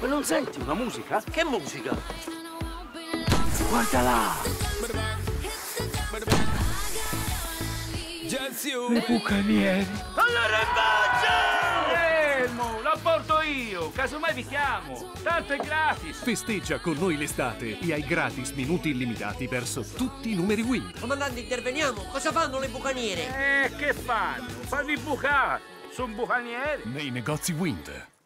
Ma non senti una musica? Che musica? Guarda là! Le bucanieri. Allora boccia! Fermo, Lo porto io, casomai vi chiamo. Tanto è gratis. Festeggia con noi l'estate e hai gratis minuti illimitati verso tutti i numeri Wind. Comandante, interveniamo. Cosa fanno le bucaniere? Eh, che fanno? Fanno i bucati. Sono bucanieri. Nei negozi Wind.